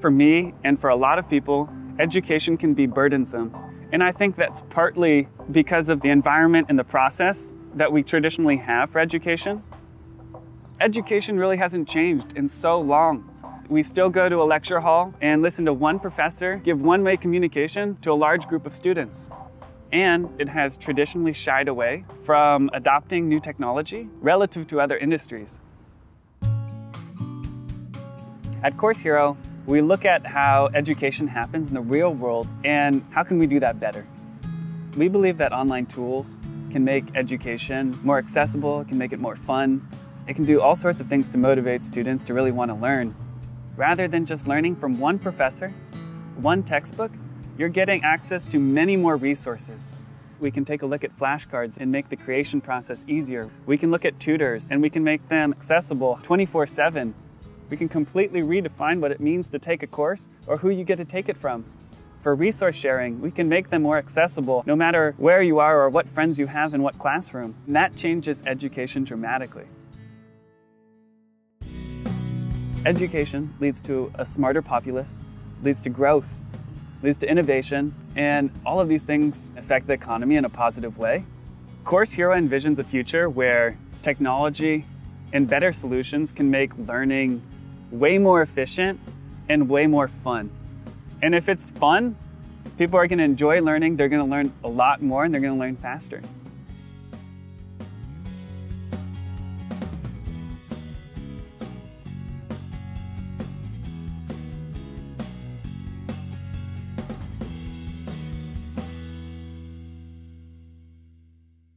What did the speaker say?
For me, and for a lot of people, education can be burdensome. And I think that's partly because of the environment and the process that we traditionally have for education. Education really hasn't changed in so long. We still go to a lecture hall and listen to one professor give one-way communication to a large group of students. And it has traditionally shied away from adopting new technology relative to other industries. At Course Hero, we look at how education happens in the real world and how can we do that better. We believe that online tools can make education more accessible, can make it more fun, it can do all sorts of things to motivate students to really want to learn. Rather than just learning from one professor, one textbook, you're getting access to many more resources. We can take a look at flashcards and make the creation process easier. We can look at tutors and we can make them accessible 24 7 we can completely redefine what it means to take a course or who you get to take it from. For resource sharing, we can make them more accessible no matter where you are or what friends you have in what classroom. And that changes education dramatically. Education leads to a smarter populace, leads to growth, leads to innovation, and all of these things affect the economy in a positive way. Course Hero envisions a future where technology and better solutions can make learning way more efficient and way more fun. And if it's fun, people are going to enjoy learning, they're going to learn a lot more, and they're going to learn faster.